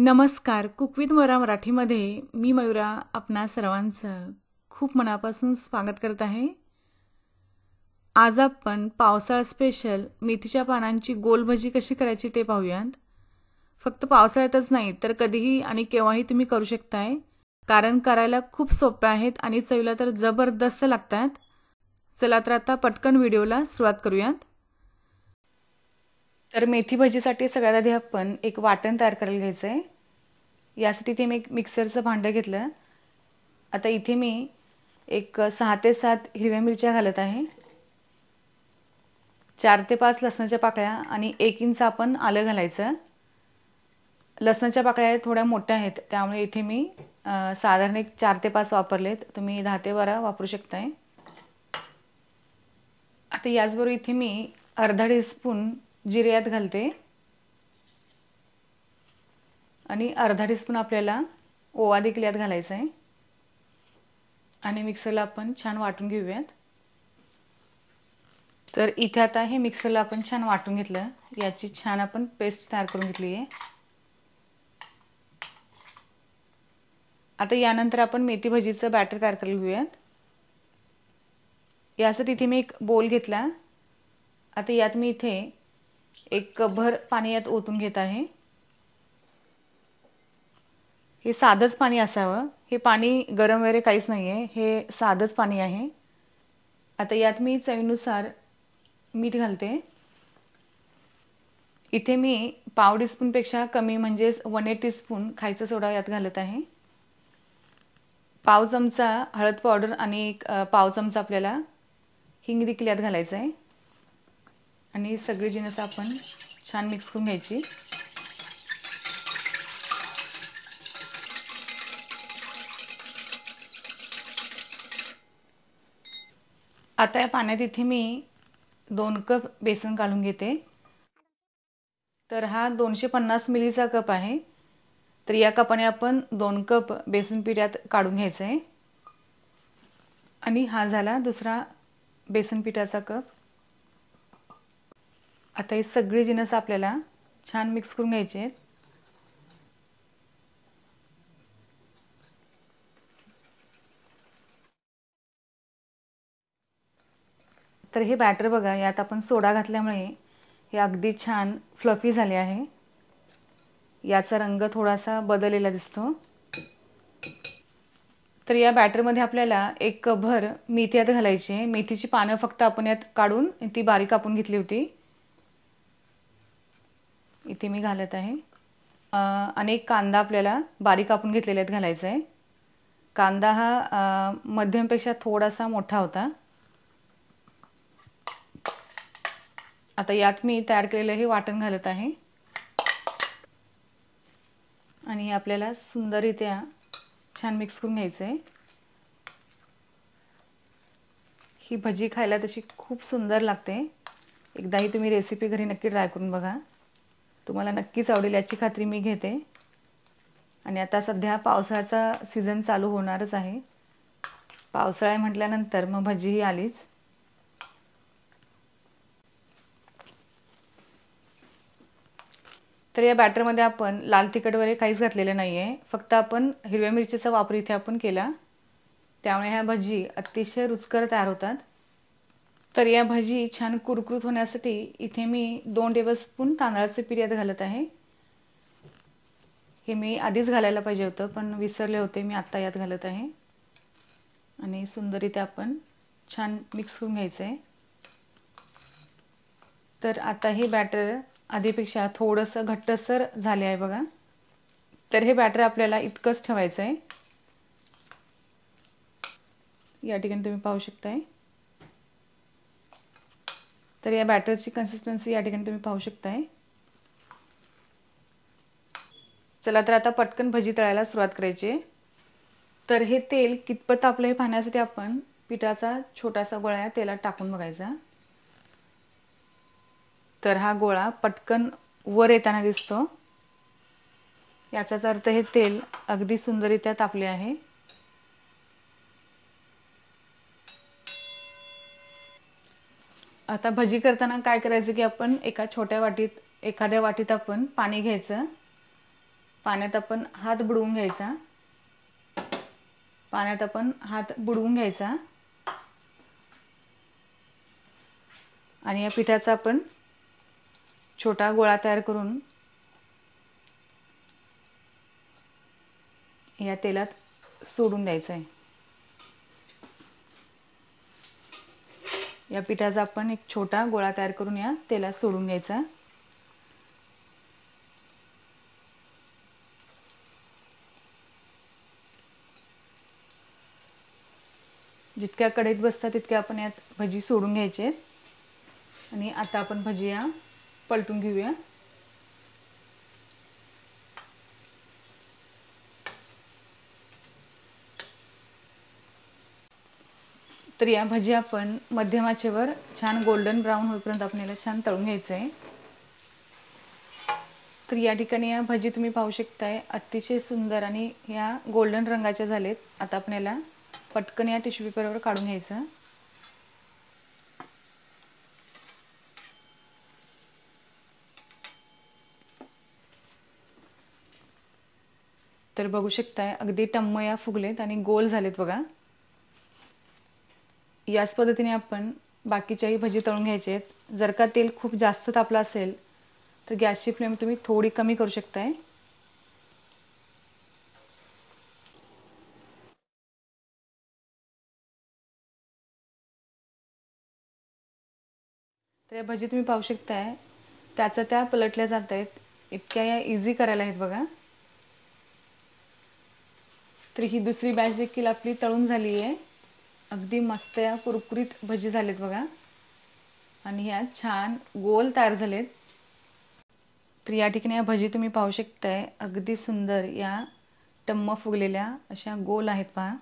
नमस्कार. कुकवित मरा मराठीमध्ये मी मयुरा आपणा सर्वांचं खूप मनापासून स्वागत करत आहे. आज आपण पावसाळा स्पेशल मेथीच्या पानांची गोल भजी कशी करायची ते पाहूयात. फक्त पावसाळ्यातच नाही तर कधीही आणि केव्हाही तुम्ही करू शकताय. कारण करायला खूप सोप्या आहेत आणि चवीला तर जबरदस्त लागतात. चला तर आता पटकन व्हिडिओला सुरुवात करूयात. तर मेथी भजीसाठी सगळ्यात आधी आपण एक वाटण तयार करायला घ्यायचं आहे यासाठी ते मी एक मिक्सरचं भांडं घेतलं. आता इथे मी एक सहा ते सात हिरव्या मिरच्या घालत आहे. चार ते पाच लसणाच्या पाकळ्या आणि एक इंच आपण आलं घालायचं. लसणाच्या पाकळ्या थोड्या मोठ्या आहेत त्यामुळे इथे मी साधारण एक चार ते पाच वापरलेत. तुम्ही दहा ते बारा वापरू शकताय. आता याचबरोबर इथे मी अर्धा टीस्पून जिरे घालते. आणि अर्धा टीस्पून आपल्याला ओवा देखील यात घालायचा आहे. आणि मिक्सरला आपण छान वाटून घेऊयात. तर इथे आता हे मिक्सरला आपण छान वाटून घेतलं. याची छान आपण पेस्ट तयार करून घेतली आहे. आता यानंतर आपण मेथी भजीचं बॅटर तयार करून घेऊयात. यासाठी इथे मी एक बोल घेतला. आता यात मी इथे एक कपभर पाणी यात ओतून घेत आहे. हे साधंच पाणी असावं. हे पाणी गरम वगैरे काहीच नाही आहे हे साधंच पाणी आहे. आता यात मी चवीनुसार मीठ घालते. इथे मी पाव टीस्पूनपेक्षा कमी म्हणजेच वन एट टीस्पून खायचा सोडा यात घालत आहे. पाव चमचा हळद पावडर आणि एक पाव चमचा आपल्याला हिंग देखील यात घालायचं आहे आणि सगळी जिनस आपण छान मिक्स करून घ्यायची. आता या पाण्यात इथे मी दोन कप बेसन काढून घेते. तर हा दोनशे पन्नास मिलीचा कप आहे. तर या कपाने आपण दोन कप बेसन पिठ्यात काढून घ्यायचं आहे आणि हा झाला दुसरा बेसन पिठाचा कप. आता हे सगळे जिनस आपल्याला छान मिक्स करून घ्यायचे आहेत. तर हे बॅटर बघा यात आपण सोडा घातल्यामुळे हे अगदी छान फ्लफी झाले आहे. याचा रंग थोडासा बदललेला दिसतो. तर या बॅटरमध्ये आपल्याला एक कभर मेथी यात घालायची आहे. मेथीची पानं फक्त आपण यात काढून ती बारीक कापून घेतली होती. इथे मी घालत आहे. आणि एक कांदा आपल्याला बारीक कापून घेतलेला आहेत घालायचा. आहे कांदा हा मध्यमपेक्षा थोडासा मोठा होता. आता यात मी तयार केलेलं हे वाटण घालत आहे. आणि आपल्याला सुंदररित्या छान मिक्स करून घ्यायचं. आहे ही भजी खायला तशी खूप सुंदर लागते. एकदाही तुम्ही रेसिपी घरी नक्की ट्राय करून बघा. तुम्हाला नक्कीच आवडेल याची खात्री मी घेते. आणि आता सध्या पावसाळ्याचा सीझन चालू होणारच आहे. पावसाळा म्हटल्यानंतर मग भजीही आलीच. तर या बॅटरमध्ये आपण लाल तिखट वगैरे काहीच घातलेलं नाही आहे फक्त आपण हिरव्या मिरचीचा वापर इथे आपण केला. त्यामुळे ह्या भजी अतिशय रुचकर तयार होतात. तर या भजी छान कुरकुरीत होण्यासाठी इथे मी दोन टेबलस्पून तांदळाचे पीठ घालत आहे. हे मी आधीच घालायला पाहिजे होतं पण विसरले होते मी आत्ता यात घालत आहे. आणि सुंदर आपण छान मिक्स करून घ्यायचं आहे. तर आता हे बॅटर आधीपेक्षा थोडंसं घट्टसर झाले आहे बघा. तर हे बॅटर आपल्याला इतकंच ठेवायचं आहे. या ठिकाणी तुम्ही पाहू शकताय. तर या बॅटरची कन्सिस्टन्सी या ठिकाणी तुम्ही पाहू शकताय. चला तर आता पटकन भजी तळायला सुरुवात करायची. तर हे तेल कितपत आपलं हे पाहण्यासाठी आपण पिठाचा छोटासा गोळा तेलात टाकून बघायचा. तर हा गोळा पटकन वर येताना दिसतो. याचाच अर्थ हे तेल अगदी सुंदररित्या तापले आहे. आता भजी करताना काय करायचं की आपण एका छोट्या वाटीत एखाद्या वाटीत आपण पाणी घ्यायचं. पाण्यात आपण हात बुडवून घ्यायचा. पाण्यात आपण हात बुडवून घ्यायचा. आणि या पिठाचा आपण छोटा गोळा तयार करून या तेलात सोडून द्यायचं आहे या पिठाचा आपण एक छोटा गोळा तयार करून या तेलात सोडून घ्यायचा जितक्या कढईत बसतात तितक्या आपण यात भजी सोडून घ्यायचे. आणि आता आपण भजी या पलटून घेऊया. तर या भजी आपण मध्यमाचेवर छान गोल्डन ब्राऊन होईपर्यंत आपण याला छान तळून घ्यायचं आहे तर या ठिकाणी या भजी तुम्ही पाहू शकताय अतिशय सुंदर आणि या गोल्डन रंगाच्या झालेत. आता आपण याला पटकन या टिश्यू पेपरवर काढून घ्यायचं. तर बघू शकताय अगदी टम्म या फुगलेत आणि गोल झालेत बघा. याच पद्धतीने आपण बाकीच्याही भजी तळून घ्यायचे आहेत. जर का तेल खूप जास्त तापलं असेल तर गॅसची फ्लेम तुम्ही थोडी कमी करू शकताय. तर या भजी तुम्ही पाहू शकताय. त्याचा त्या पलटल्या जात आहेत. इतक्या या इझी करायला आहेत बघा. तर ही दुसरी बॅच देखील आपली तळून झाली आहे अगदी मस्त या कुरकुरीत भजी झालेत बघा. आणि ह्या छान गोल तयार झालेत. तर या ठिकाणी या भजी तुम्ही पाहू शकताय. अगदी सुंदर या टम्म फुगलेल्या अशा गोल आहेत पहा.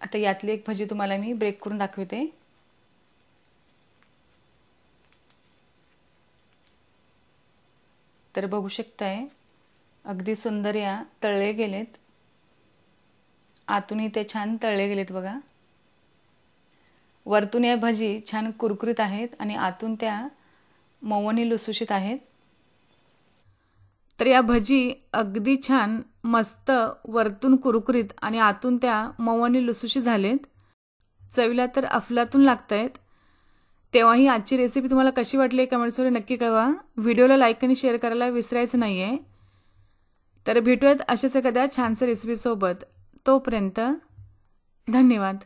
आता यातली एक भजी तुम्हाला मी ब्रेक करून दाखवते. तर बघू शकताय अगदी सुंदर या तळले गेलेत. आतूनही ते छान तळले गेलेत बघा. वरतून या भजी छान कुरकुरीत आहेत आणि आतून त्या मऊनी लुसुशीत आहेत. तर या भजी अगदी छान मस्त वरतून कुरकुरीत आणि आतून त्या मऊनी लुसुशीत झालेत. चवीला तर अफलातून लागत आहेत तेव्हाही आजची रेसिपी तुम्हाला कशी वाटली कमेंट्सवर नक्की कळवा. व्हिडिओला लाईक आणि शेअर करायला विसरायचं नाही आहे तर भेटूयात अशाच एखाद्या छानसं रेसिपीसोबत तोपर्यंत धन्यवाद.